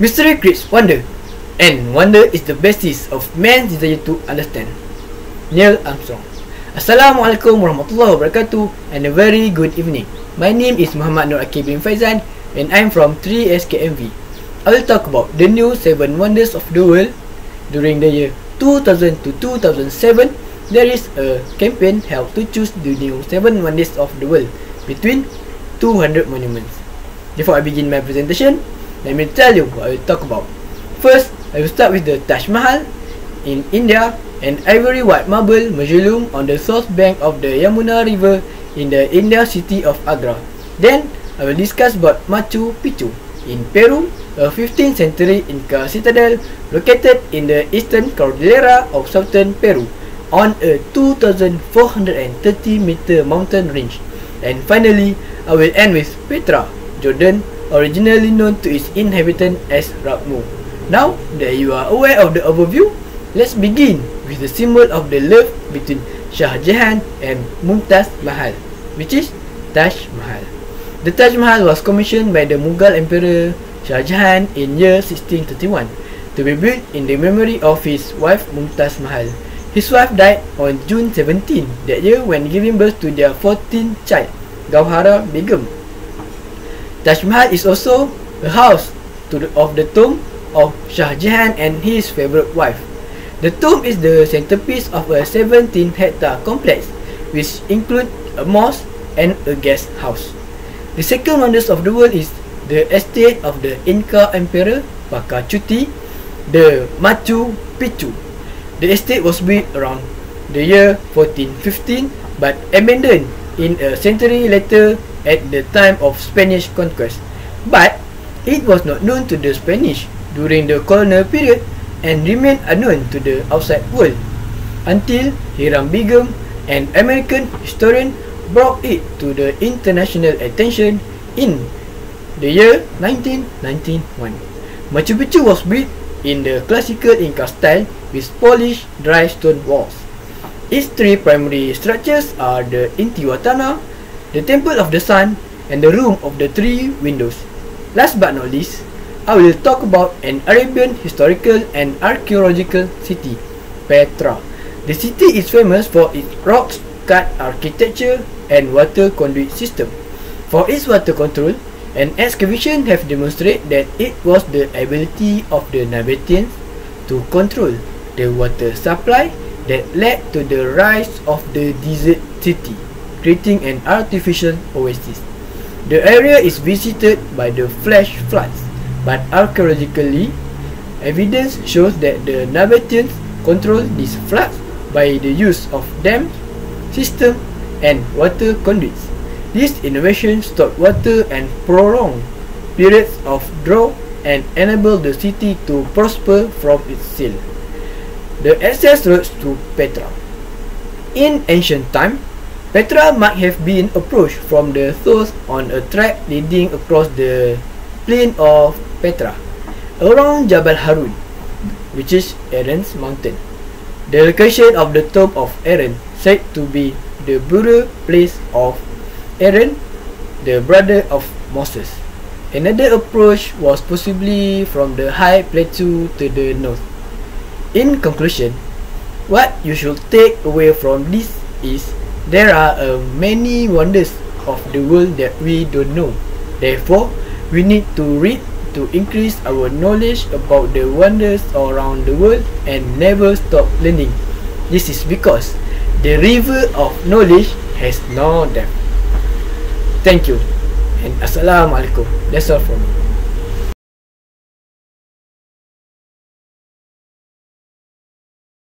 Mystery creates wonder, and wonder is the basis of man's desire to understand. Neil Armstrong. Assalamualaikum warahmatullahi wabarakatuh and a very good evening. My name is Muhammad Nur Akib bin Faizan and I'm from 3SKMV. I will talk about the new 7 wonders of the world. During the year 2000 to 2007, there is a campaign held to choose the new 7 wonders of the world between 200 monuments. Before I begin my presentation, let me tell you what will talk about. First, I will start with the Taj Mahal in India, an ivory white marble mausoleum on the south bank of the Yamuna River in the India city of Agra. Then, I will discuss about Machu Picchu in Peru, a 15th century Inca citadel located in the eastern cordillera of southern Peru on a 2430 meter mountain range. And finally, I will end with Petra, Jordan, originally known to its inhabitant as Rakmu. Now that you are aware of the overview, let's begin with the symbol of the love between Shah Jahan and Mumtaz Mahal, which is Taj Mahal. The Taj Mahal was commissioned by the Mughal Emperor Shah Jahan in year 1631 to be built in the memory of his wife Mumtaz Mahal. His wife died on June 17 that year when giving birth to their 14th child, Gauhara Begum. Taj Mahal is also a house to the, of the tomb of Shah Jahan and his favorite wife. The tomb is the centerpiece of a 17 hectare complex which include a mosque and a guest house. The second wonders of the world is the estate of the Inca Emperor Pachacuti, the Machu Picchu. The estate was built around the year 1415 but abandoned in a century later at the time of Spanish conquest. But it was not known to the Spanish during the colonial period and remained unknown to the outside world until Hiram Begum, an American historian, brought it to the international attention in the year 1991. Machu Picchu was built in the classical Inca style with polished dry stone walls. Its three primary structures are the Intihuatana, the Temple of the Sun, and the Room of the Three Windows. Last but not least, I will talk about an Arabian historical and archaeological city, Petra. The city is famous for its rock-cut architecture and water conduit system. For its water control, an excavation have demonstrated that it was the ability of the Nabateans to control the water supply that led to the rise of the desert city creating an artificial oasis. The area is visited by the flash floods, but archaeologically, evidence shows that the Nabateans controlled these floods by the use of dams, system, and water conduits. This innovation stopped water and prolonged periods of drought and enabled the city to prosper from its seal. The access roads to Petra. In ancient time, Petra might have been approached from the south on a track leading across the plain of Petra, around Jabal Harun, which is Aaron's mountain. The location of the tomb of Aaron said to be the burial place of Aaron, the brother of Moses. Another approach was possibly from the high plateau to the north. In conclusion, what you should take away from this is there are uh, many wonders of the world that we don't know. Therefore, we need to read to increase our knowledge about the wonders around the world and never stop learning. This is because the river of knowledge has no depth. Thank you and Assalamualaikum. That's all from me.